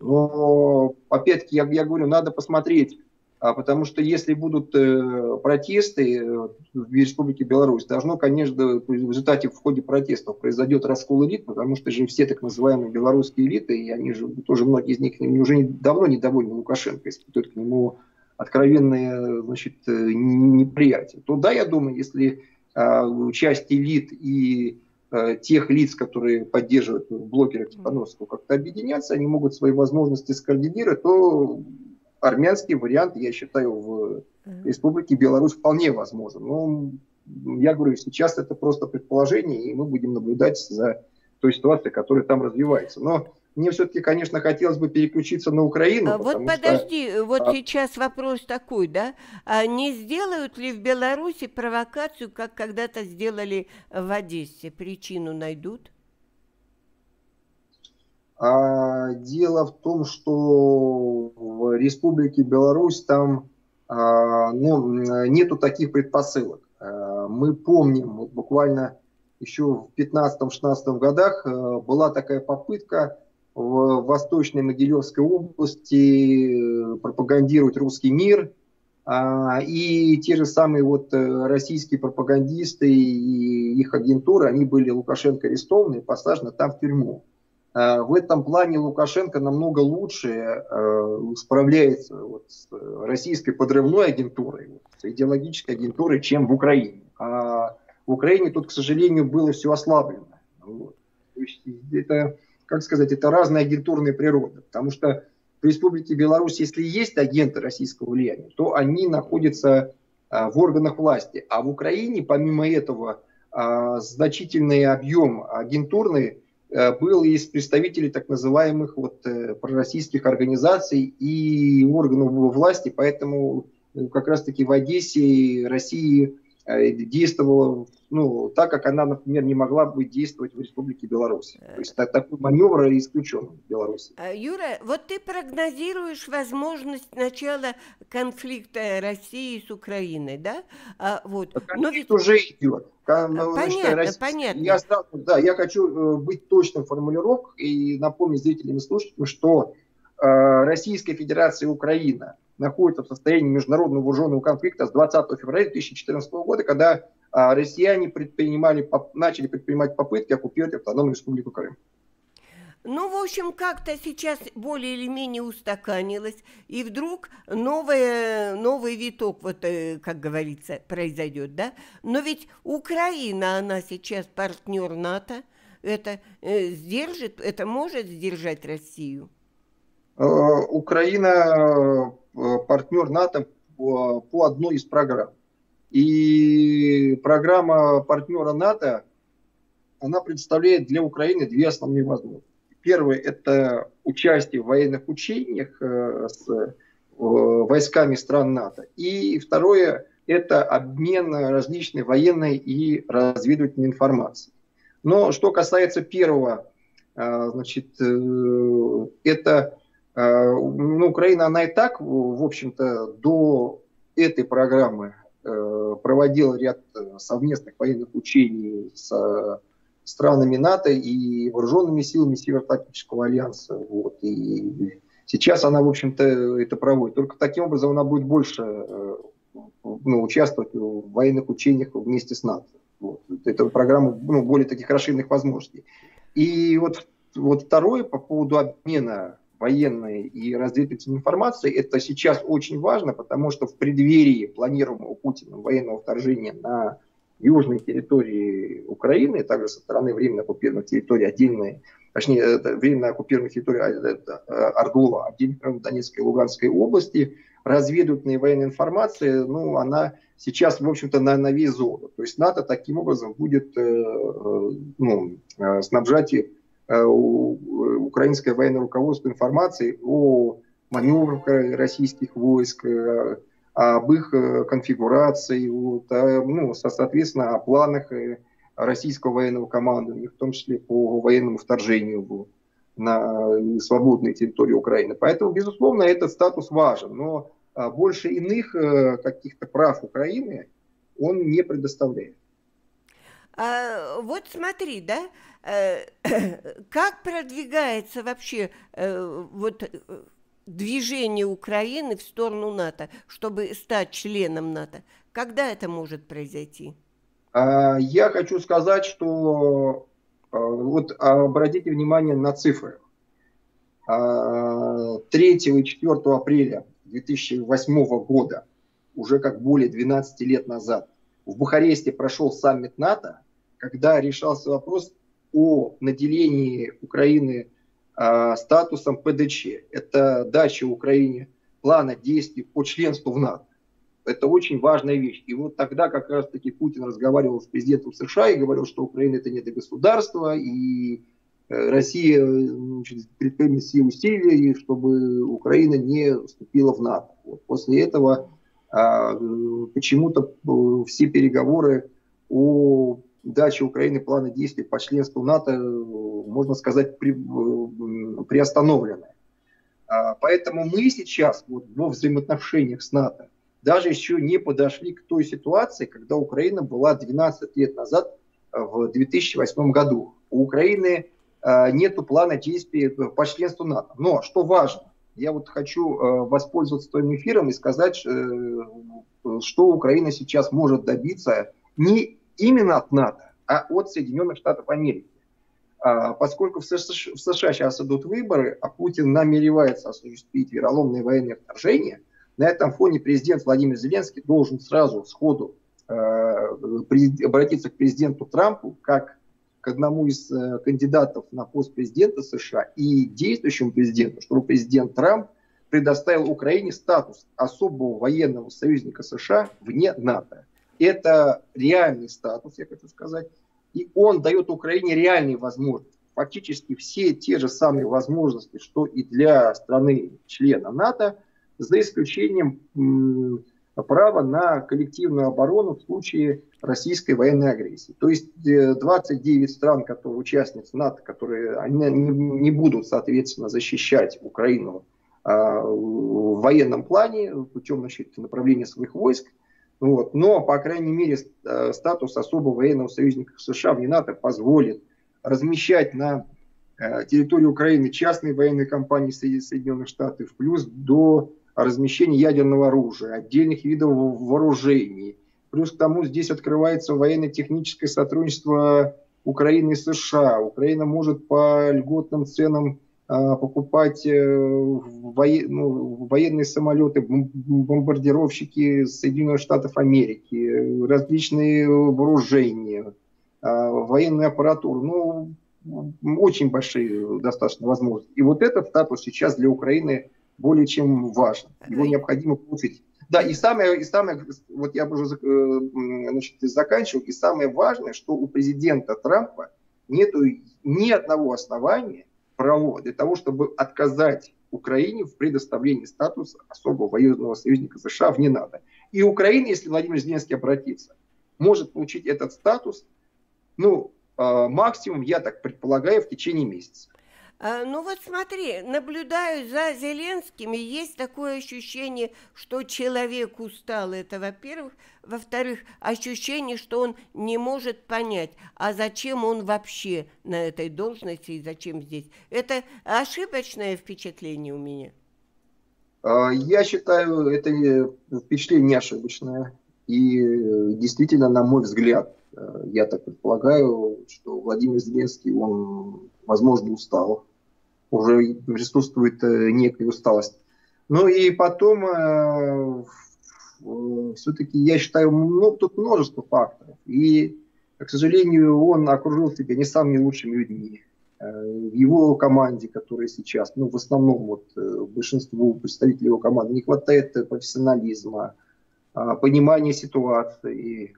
Speaker 2: Но, опять-таки, я, я говорю, надо посмотреть, потому что если будут э, протесты э, в Республике Беларусь, должно, конечно, в результате в ходе протестов произойдет раскол элит, потому что же все так называемые белорусские элиты, и они же тоже многие из них уже давно недовольны Лукашенко, испытывают к нему откровенное значит, э, неприятие. То да, я думаю, если э, часть элит и тех лиц, которые поддерживают блогера Тихановского, как-то объединяться, они могут свои возможности скоординировать, то армянский вариант, я считаю, в Республике Беларусь вполне возможен. Но я говорю, сейчас это просто предположение, и мы будем наблюдать за той ситуацией, которая там развивается. Но мне все-таки, конечно, хотелось бы переключиться на Украину.
Speaker 1: А вот подожди, что... вот а... сейчас вопрос такой, да? А не сделают ли в Беларуси провокацию, как когда-то сделали в Одессе? Причину найдут?
Speaker 2: А, дело в том, что в Республике Беларусь там а, ну, нету таких предпосылок. А, мы помним, буквально еще в 15-16 годах а, была такая попытка в Восточной Могилевской области пропагандировать русский мир, и те же самые вот э, российские пропагандисты и их агентуры, они были Лукашенко арестованы и посажены там в тюрьму. Э, в этом плане Лукашенко намного лучше э, справляется вот с российской подрывной агентурой, с идеологической агентурой, чем в Украине. А в Украине тут, к сожалению, было все ослаблено. Вот. То есть это, как сказать, это разная агентурная природа. Потому что в Республике Беларусь, если есть агенты российского влияния, то они находятся э, в органах власти. А в Украине, помимо этого, значительный объем агентурной Э, был из представителей так называемых вот, э, пророссийских организаций и органов власти, поэтому э, как раз-таки в Одессе России действовала ну, так, как она, например, не могла бы действовать в Республике Беларусь. То есть такой маневр исключен в Беларуси.
Speaker 1: Юра, вот ты прогнозируешь возможность начала конфликта России с Украиной, да?
Speaker 2: А, вот. Конфликт Но ведь... уже идет.
Speaker 1: Понятно, значит, понятно.
Speaker 2: Я, да, я хочу быть точным формулировкой и напомнить зрителям и слушателям, что Российская Федерация и Украина находятся в состоянии международного вооруженного конфликта с 20 февраля 2014 года, когда россияне предпринимали, начали предпринимать попытки оккупировать автономную республику Крым.
Speaker 1: Ну, в общем, как-то сейчас более или менее устаканилось, и вдруг новое, новый виток, вот, э, как говорится, произойдет, да? Но ведь Украина, она сейчас партнер НАТО, это э, сдержит, это может сдержать Россию?
Speaker 2: Э, Украина партнер НАТО по, по одной из программ. И программа партнера НАТО, она представляет для Украины две основные возможности. Первое – это участие в военных учениях э, с э, войсками стран НАТО. И второе – это обмен различной военной и разведывательной информацией. Но что касается первого, э, значит, это ну, Украина, она и так, в общем-то, до этой программы проводила ряд совместных военных учений с странами НАТО и вооруженными силами Северо-Атлантического альянса. Вот. И сейчас она, в общем-то, это проводит. Только таким образом она будет больше э, ну, участвовать в военных учениях вместе с НАТО. Вот. Это программа ну, более таких расширенных возможностей. И вот, вот второе по поводу обмена военной и разведывательной информации, это сейчас очень важно, потому что в преддверии планируемого Путиным военного вторжения на южной территории Украины, также со стороны временно оккупированных территорий отдельные, точнее, это временно оккупированных территорий это, э, Ордула, отдельно Донецкой и Луганской области, разведывательная военная информация, ну, она сейчас, в общем-то, на, на зону. То есть НАТО таким образом будет э, э ну, э, снабжать украинское военное руководство информацией о маневрах российских войск, об их э, конфигурации, вот, ну, соответственно, о планах э, российского военного командования, в том числе по военному вторжению на свободные территории Украины. Поэтому, безусловно, этот статус важен. Но больше иных э, каких-то прав Украины он не предоставляет.
Speaker 1: А, вот смотри, да, (coughs) как продвигается вообще вот движение Украины в сторону НАТО, чтобы стать членом НАТО. Когда это может произойти?
Speaker 2: А, я хочу сказать, что вот обратите внимание на цифры. 3 а, и 4 апреля 2008 года, уже как более 12 лет назад, в Бухаресте прошел саммит НАТО, когда решался вопрос о наделении Украины э, статусом ПДЧ. Это дача Украине плана действий по членству в НАТО. Это очень важная вещь. И вот тогда как раз-таки Путин разговаривал с президентом США и говорил, что Украина это не до государства, и э, Россия значит, предпримет все усилия, чтобы Украина не вступила в НАТО. Вот. После этого а, почему-то э, все переговоры о даче Украины плана действий по членству НАТО, можно сказать, при, приостановлены. А, поэтому мы сейчас вот, во взаимоотношениях с НАТО даже еще не подошли к той ситуации, когда Украина была 12 лет назад а, в 2008 году. У Украины э, нет плана действий по членству НАТО. Но что важно, я вот хочу э, воспользоваться твоим эфиром и сказать, э, что Украина сейчас может добиться не именно от НАТО, а от Соединенных Штатов Америки. А, поскольку в США, в США сейчас идут выборы, а Путин намеревается осуществить вероломное военное вторжение, на этом фоне президент Владимир Зеленский должен сразу сходу э, обратиться к президенту Трампу как к одному из э, кандидатов на пост президента США и действующему президенту, чтобы президент Трамп предоставил Украине статус особого военного союзника США вне НАТО. Это реальный статус, я хочу сказать, и он дает Украине реальные возможности. Фактически все те же самые возможности, что и для страны-члена НАТО, за исключением права на коллективную оборону в случае российской военной агрессии. То есть 29 э, стран, которые участницы НАТО, которые они не будут, соответственно, защищать Украину а, в военном плане путем значит, направления своих войск, вот. Но, по крайней мере, э, статус особого военного союзника США в НАТО позволит размещать на э, территории Украины частные военные компании Соединенных Штатов, плюс до размещения ядерного оружия, отдельных видов вооружений. Плюс к тому здесь открывается военно-техническое сотрудничество Украины и США. Украина может по льготным ценам покупать э, ну, военные самолеты, бомбардировщики Соединенных Штатов Америки, различные вооружения, а, военную аппаратуру. Ну, очень большие достаточно возможности. И вот этот статус сейчас для Украины более чем важен. Его необходимо получить. Да, и самое, и самое, вот я уже э, значит, заканчивал, и самое важное, что у президента Трампа нет ни одного основания правового для того, чтобы отказать Украине в предоставлении статуса особого военного союзника США вне НАТО. И Украина, если Владимир Зеленский обратится, может получить этот статус, ну, э, максимум, я так предполагаю, в течение месяца.
Speaker 1: А, ну вот смотри, наблюдаю за Зеленским, и есть такое ощущение, что человек устал. Это, во-первых. Во-вторых, ощущение, что он не может понять, а зачем он вообще на этой должности и зачем здесь. Это ошибочное впечатление у меня.
Speaker 2: А, я считаю, это впечатление не ошибочное. И действительно, на мой взгляд, э, я так предполагаю, что Владимир Зеленский, он возможно, устал, уже присутствует э, некая усталость. Ну и потом, э, э, все-таки я считаю, ну, тут множество факторов. И, к сожалению, он окружил себя не самыми лучшими людьми. В его команде, которая сейчас, ну, в основном вот большинству представителей его команды не хватает профессионализма, понимания ситуации,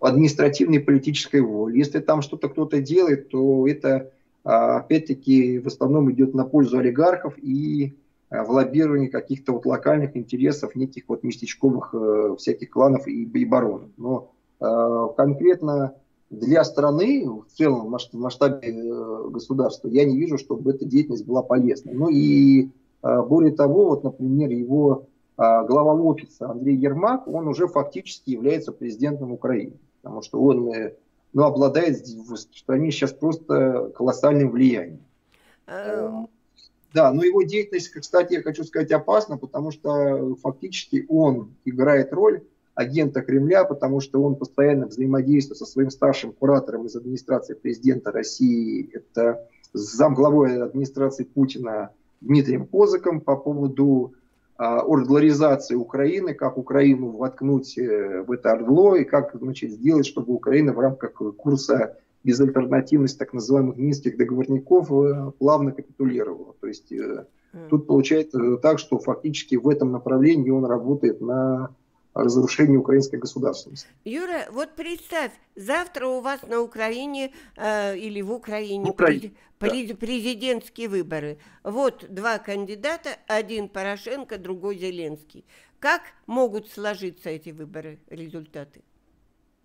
Speaker 2: административной политической воли. Если там что-то кто-то делает, то это опять-таки в основном идет на пользу олигархов и э, в лоббировании каких-то вот локальных интересов, неких вот местечковых э, всяких кланов и, и баронов. Но конкретно для страны, в целом в масштабе государства, я не вижу, чтобы эта деятельность была полезна. Ну и более того, вот, например, его а, глава офиса Андрей Ермак, он уже фактически является президентом Украины, потому что он э, ну, обладает в стране сейчас просто колоссальным влиянием. Um... Да, но его деятельность, кстати, я хочу сказать, опасна, потому что фактически он играет роль агента Кремля, потому что он постоянно взаимодействует со своим старшим куратором из администрации президента России, это замглавой администрации Путина Дмитрием Козаком по поводу а, ордларизации Украины, как Украину воткнуть э, в это ордло и как значит, сделать, чтобы Украина в рамках курса безальтернативности так называемых минских договорников э, плавно капитулировала. То есть mm. тут получается так, что фактически в этом направлении он работает на разрушению украинской государственности.
Speaker 1: Юра, вот представь, завтра у вас на Украине э, или в Украине, в Украине пред, да. президентские выборы. Вот два кандидата, один Порошенко, другой Зеленский. Как могут сложиться эти выборы, результаты?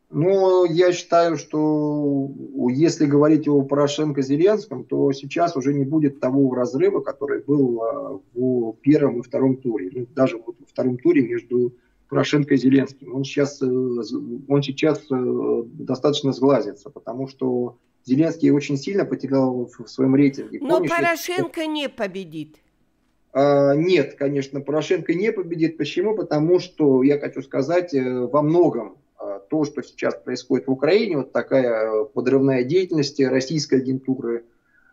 Speaker 2: Ну, я считаю, что если говорить о Порошенко-Зеленском, то сейчас уже не будет того разрыва, который был э, в первом и втором туре. Ну, даже вот во втором туре между Порошенко и Зеленским. Он сейчас, э, он сейчас э, достаточно сглазится, потому что Зеленский очень сильно потерял в своем рейтинге.
Speaker 1: Но Помнишь, Порошенко это... не победит.
Speaker 2: А, нет, конечно, Порошенко не победит. Почему? Потому что, я хочу сказать, э, во многом то, что сейчас происходит в Украине, вот такая подрывная деятельность российской агентуры,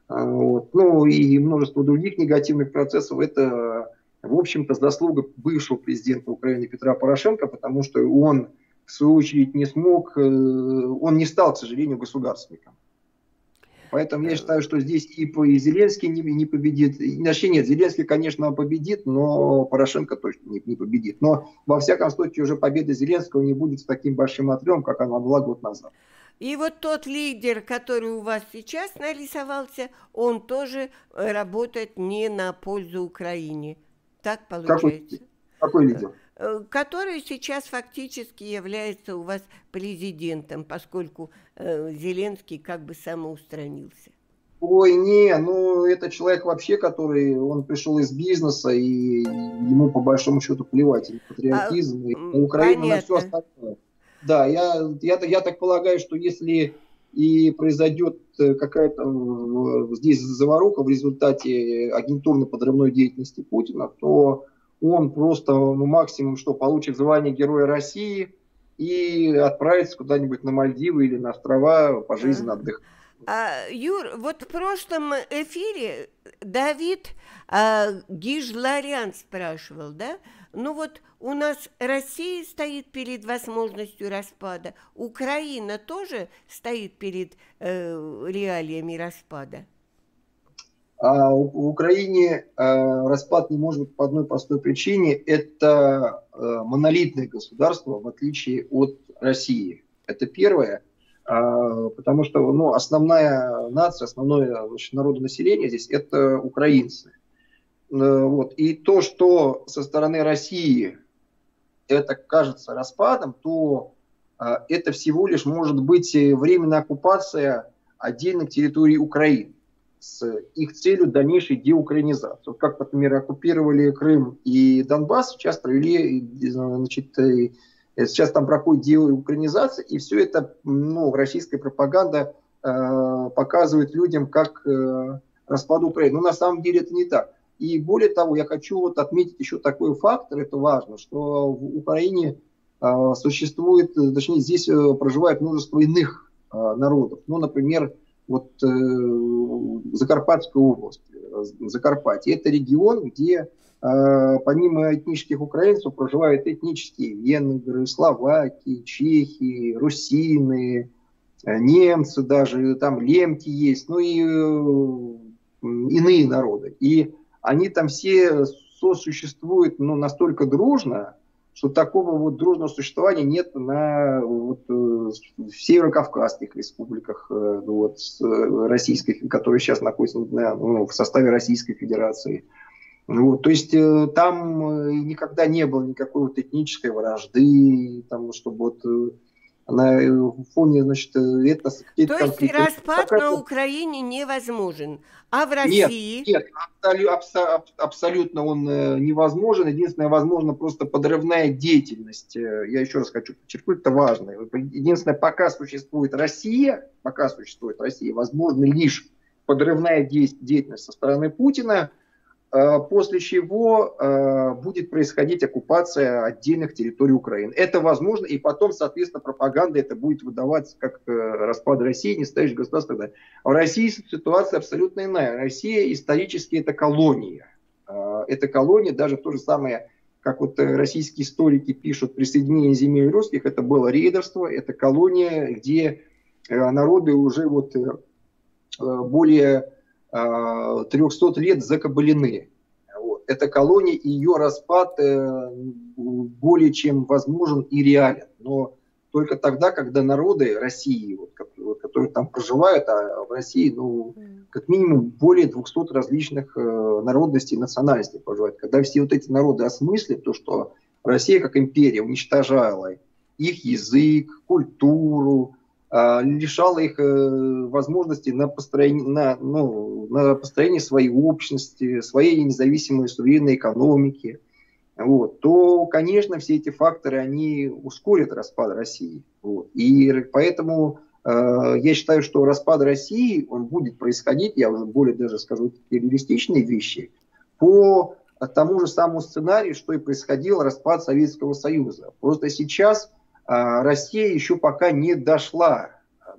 Speaker 2: вот, ну и множество других негативных процессов, это в общем-то, заслуга бывшего президента Украины Петра Порошенко, потому что он, в свою очередь, не смог, э, он не стал, к сожалению, государственником. Поэтому я э. считаю, что здесь и, и Зеленский не, не победит. Иначе нет, Зеленский, конечно, победит, но Порошенко точно не, не победит. Но, во всяком случае, уже победа Зеленского не будет с таким большим отрывом, как она была год назад.
Speaker 1: И вот тот лидер, который у вас сейчас нарисовался, он тоже работает не на пользу Украине. Так получается.
Speaker 2: Какой, какой лидер?
Speaker 1: Э, который сейчас фактически является у вас президентом, поскольку э, Зеленский как бы самоустранился.
Speaker 2: Ой, не, ну это человек вообще, который, он пришел из бизнеса, и ему по большому счету плевать и патриотизм, а, и Украина, на все остальное. Да, я, я, я так полагаю, что если и произойдет э, какая-то здесь заваруха в результате агентурной подрывной деятельности Путина, то он просто ну, максимум что получит звание Героя России и отправится куда-нибудь на Мальдивы или на острова пожизненно отдыхать.
Speaker 1: А, Юр, вот в прошлом эфире Давид а, Гижларян спрашивал, да? Ну вот у нас Россия стоит перед возможностью распада, Украина тоже стоит перед э, реалиями распада.
Speaker 2: А в Украине э, распад не может по одной простой причине. Это э, монолитное государство, в отличие от России. Это первое. А, потому что ну, основная нация, основное значит, народонаселение здесь – это украинцы. Э, вот. И то, что со стороны России это кажется распадом, то а, это всего лишь может быть временная оккупация отдельных территорий Украины с их целью дальнейшей деукраинизации. Вот как, например, оккупировали Крым и Донбасс, сейчас провели, значит, сейчас там проходит деукраинизация, и все это, ну, российская пропаганда э, показывает людям как э, распад Украины. Но на самом деле это не так. И более того, я хочу вот отметить еще такой фактор, это важно, что в Украине э, существует, точнее, здесь э, проживает множество иных э, народов. Ну, например, вот э, Закарпатская область, э, Закарпатье, это регион, где э, помимо этнических украинцев проживают этнические венгры, словаки, чехи, русины, немцы даже, там лемки есть, ну и иные народы. И они там все сосуществуют ну, настолько дружно, что такого вот дружного существования нет на вот, э, в северокавказских республиках, э, ну, вот, российской, которые сейчас находятся на, ну, в составе Российской Федерации. Вот, то есть э, там никогда не было никакой вот этнической вражды, там, чтобы вот на фоне, значит, это...
Speaker 1: То есть распад на Украине невозможен, а в России...
Speaker 2: Нет, нет абсолютно, абсолютно он э, невозможен. Единственное, возможно, просто подрывная деятельность. Э, я еще раз хочу подчеркнуть, это важно. Единственное, пока существует Россия, пока существует Россия, возможно лишь подрывная деятельность со стороны Путина – после чего э, будет происходить оккупация отдельных территорий Украины. Это возможно, и потом, соответственно, пропаганда это будет выдаваться как э, распад России, не стоящее государство. В России ситуация абсолютно иная. Россия исторически это колония. Это колония, даже то же самое, как вот российские историки пишут, присоединение земель русских, это было рейдерство, это колония, где народы уже вот более 300 лет закабалены. Вот. Эта колония и ее распад э, более чем возможен и реален. Но только тогда, когда народы России, вот, которые там проживают, а в России, ну, как минимум более 200 различных э, народностей и национальностей проживают. Когда все вот эти народы осмыслят то, что Россия как империя уничтожала их язык, культуру, а, лишала их э, возможности на построение, на, ну, на построение своей общности, своей независимой суверенной экономики, вот, то, конечно, все эти факторы, они ускорят распад России. Вот. И поэтому э, я считаю, что распад России, он будет происходить, я уже более даже скажу реалистичные вещи, по тому же самому сценарию, что и происходил распад Советского Союза. Просто сейчас Россия еще пока не дошла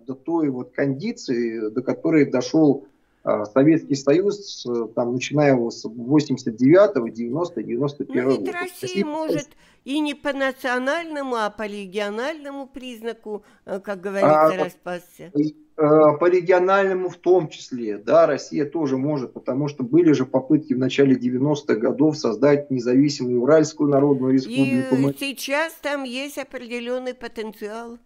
Speaker 2: до той вот кондиции, до которой дошел а, Советский Союз, там, начиная с 89-го, 90 91
Speaker 1: года. Ведь Россия может и не по национальному, а по региональному признаку, э, как говорится, а, распасться. Э,
Speaker 2: по региональному в том числе, да, Россия тоже может, потому что были же попытки в начале 90-х годов создать независимую Уральскую Народную Республику.
Speaker 1: И сейчас там есть определенный потенциал.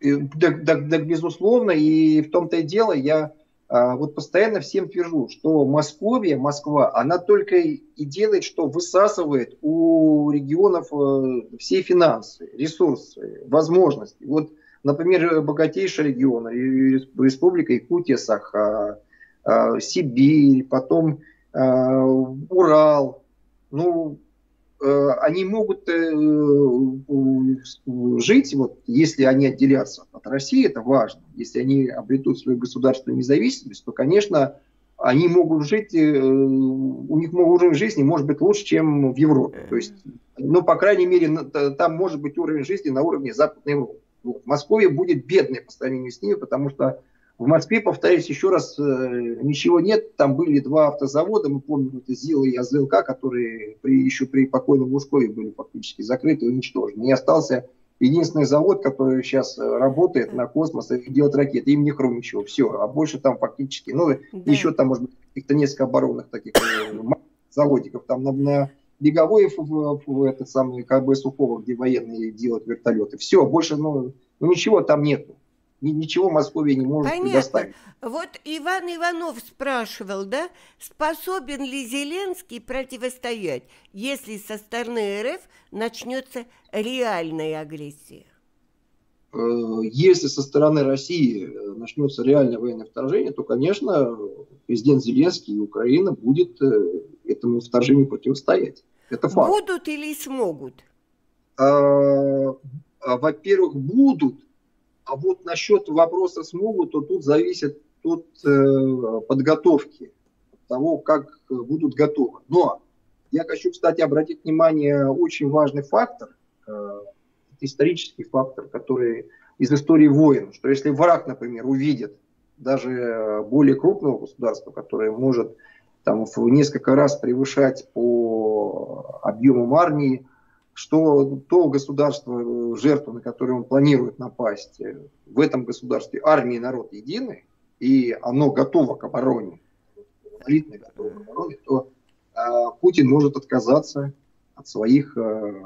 Speaker 2: Так, так, так, безусловно, и в том-то и дело, я а, вот постоянно всем твержу, что Московия, Москва, она только и делает, что высасывает у регионов э, все финансы, ресурсы, возможности. Вот, например, богатейший регион, Республика Якутия, Саха, а, Сибирь, потом а, Урал. Ну, э, они могут э, жить, вот, если они отделятся от России, это важно. Если они обретут свою государственную независимость, то, конечно, они могут жить, у них уровень жизни может быть лучше, чем в Европе. То есть, ну, по крайней мере, там может быть уровень жизни на уровне Западной Европы. Вот. Москве будет бедной по сравнению с ними, потому что в Москве, повторюсь еще раз, э, ничего нет. Там были два автозавода, мы помним, это ЗИЛ и АЗЛК, которые при, еще при покойном Лужкове были фактически закрыты и уничтожены. И остался единственный завод, который сейчас э, работает на космос и делает ракеты. Им не Хрумичева. Все. А больше там фактически, ну, да. еще там, может быть, каких-то несколько оборонных таких э, заводиков. Там на, на беговой в, в, этот самый КБ Сухого, где военные делают вертолеты. Все, больше, ну, ну ничего там нету ничего Московия не может Понятно. предоставить.
Speaker 1: Вот Иван Иванов спрашивал, да, способен ли Зеленский противостоять, если со стороны РФ начнется реальная агрессия?
Speaker 2: Э, если со стороны России э, начнется реальное военное вторжение, то, конечно, президент Зеленский и Украина будет э, этому вторжению противостоять. Это факт.
Speaker 1: Будут или смогут?
Speaker 2: А, а, во-первых, будут, а вот насчет вопроса смогут, то тут зависит от э, подготовки, того, как будут готовы. Но я хочу, кстати, обратить внимание, очень важный фактор, э, исторический фактор, который из истории войн, что если враг, например, увидит даже более крупного государства, которое может там, в несколько раз превышать по объемам армии что то государство, э, жертву, на которое он планирует напасть, э, в этом государстве армия и народ едины, и оно готово к обороне, монолитно готово к обороне, то э, Путин может отказаться от своих э,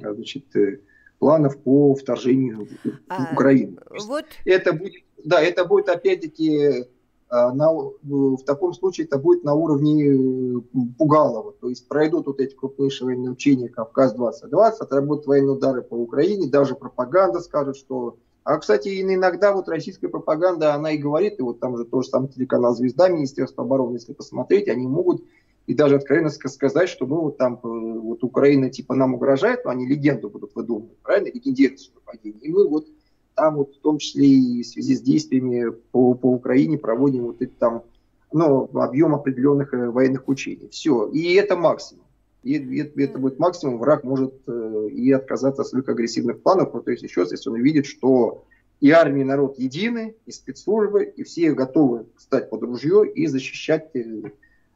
Speaker 2: значит, э, планов по вторжению в а, Украину. Вот... Это будет, да, это будет опять-таки на, в таком случае это будет на уровне э, Пугалова. То есть пройдут вот эти крупнейшие военные учения Кавказ-2020, отработают военные удары по Украине, даже пропаганда скажет, что... А, кстати, иногда вот российская пропаганда, она и говорит, и вот там же тоже сам телеканал «Звезда», Министерство обороны, если посмотреть, они могут и даже откровенно сказать, что ну вот там э, вот Украина типа нам угрожает, но они легенду будут выдумывать, правильно, легендируют нападение. И мы вот там вот в том числе и в связи с действиями по, по Украине проводим вот эти там, ну, объем определенных э, военных учений. Все. И это максимум. И это будет максимум, враг может э, и отказаться от своих агрессивных планов, ну, то есть еще если он видит, что и армия, и народ едины, и спецслужбы, и все готовы стать под ружье и защищать э,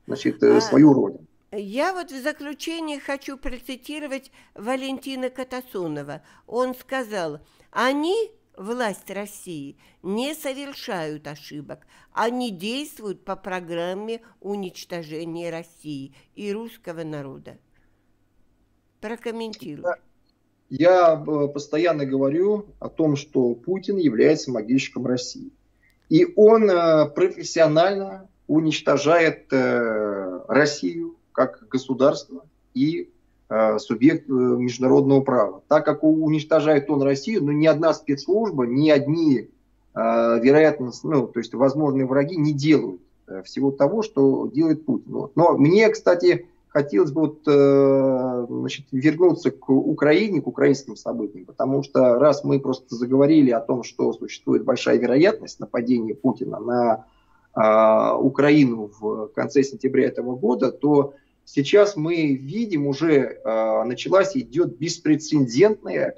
Speaker 2: значит, а, свою родину.
Speaker 1: Я вот в заключение хочу процитировать Валентина Катасунова. Он сказал, они власть России не совершают ошибок. Они действуют по программе уничтожения России и русского народа. Прокомментируй.
Speaker 2: Я э, постоянно говорю о том, что Путин является могильщиком России. И он э, профессионально уничтожает э, Россию как государство и субъект э, международного права. Так как уничтожает он Россию, но ни одна спецслужба, ни одни, э, вероятно, ну, то есть возможные враги не делают всего того, что делает Путин. Но мне, кстати, хотелось бы вот, значит, вернуться к Украине, к украинским событиям, потому что раз мы просто заговорили о том, что существует большая вероятность нападения Путина на Украину в конце сентября этого года, то сейчас мы видим уже э, началась идет беспрецедентная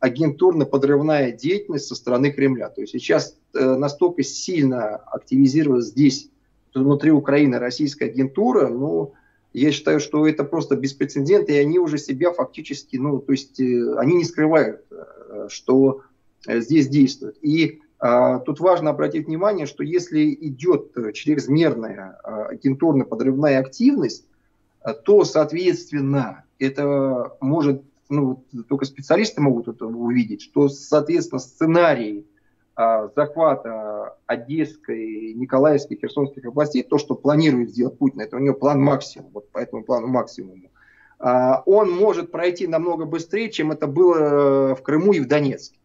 Speaker 2: агентурно-подрывная деятельность со стороны Кремля. То есть сейчас э, настолько сильно активизировалась здесь, внутри Украины, российская агентура, ну, я считаю, что это просто беспрецедентно, и они уже себя фактически, ну, то есть э, они не скрывают, э, что э, здесь действуют. И э, тут важно обратить внимание, что если идет чрезмерная э, агентурно-подрывная активность, а то, соответственно, это может, ну, только специалисты могут это увидеть, что, соответственно, сценарий а, захвата Одесской, Николаевской, Херсонских областей, то, что планирует сделать Путин, это у него план максимум, вот по этому плану максимуму, а, он может пройти намного быстрее, чем это было в Крыму и в Донецке.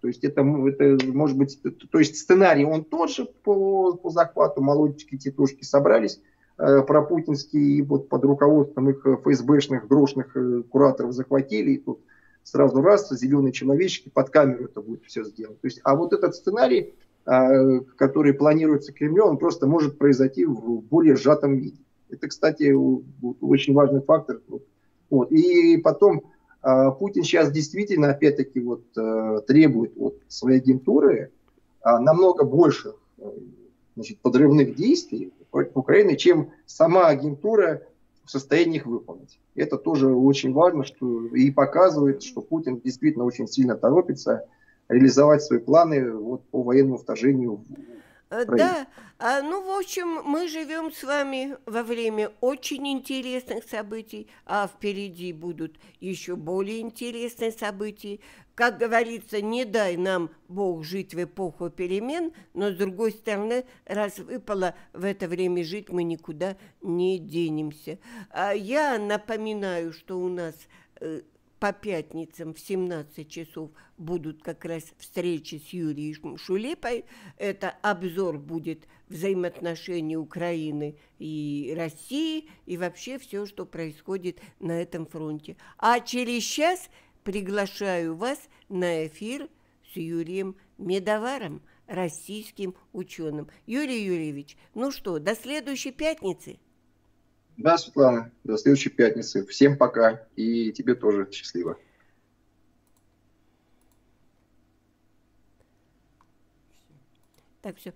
Speaker 2: То есть это, это может быть, то есть сценарий он тот же по, по захвату, молодечки, тетушки собрались, э, пропутинские, и вот под руководством их ФСБшных, грошных э, кураторов захватили, и тут сразу раз, зеленые человечки, под камеру это будет все сделано. То есть, а вот этот сценарий, э, который планируется Кремлем, он просто может произойти в более сжатом виде. Это, кстати, очень важный фактор. Вот. И потом э, Путин сейчас действительно, опять-таки, вот, э, требует от своей агентуры намного больше значит, подрывных действий против Украины, чем сама агентура в состоянии их выполнить. Это тоже очень важно что, и показывает, что Путин действительно очень сильно торопится реализовать свои планы вот, по военному вторжению в
Speaker 1: Э, да, а, ну, в общем, мы живем с вами во время очень интересных событий, а впереди будут еще более интересные события. Как говорится, не дай нам Бог жить в эпоху перемен, но, с другой стороны, раз выпало в это время жить, мы никуда не денемся. А я напоминаю, что у нас э, по пятницам в 17 часов будут как раз встречи с Юрием Шулепой. Это обзор будет взаимоотношений Украины и России и вообще все, что происходит на этом фронте. А через час приглашаю вас на эфир с Юрием Медоваром, российским ученым. Юрий Юрьевич, ну что, до следующей пятницы –
Speaker 2: да, Светлана, до следующей пятницы. Всем пока и тебе тоже счастливо.
Speaker 1: Так, все.